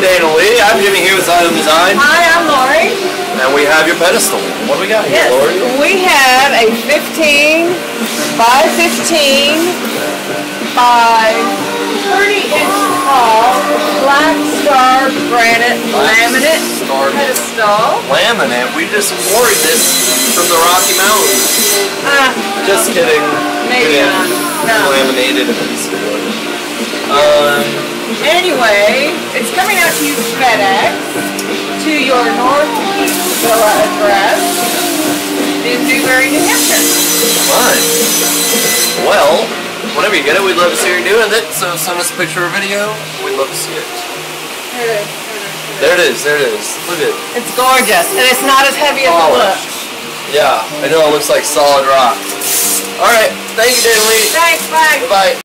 Dana Lee. I'm Jimmy here with Xylem Design, Hi, I'm Lori. and we have your pedestal. What do we got here, Yes, Lori? we have a 15 by 15 by 30 inch tall black star granite laminate Star pedestal. laminate. We just ordered this from the Rocky Mountains. Ah, Just kidding. Maybe not. No. Laminated. Um, Anyway, it's coming out to you FedEx to your Northeast Villa address in Newbury, New Hampshire. fine. Well, whenever you get it, we'd love to see you doing it. So send us a picture or video. We'd love to see it. Here it is. There it is. There it is. Look at it. It's gorgeous, and it's not as heavy as it looks. Yeah, I know it looks like solid rock. All right. Thank you, Lee. Thanks, bye. Bye.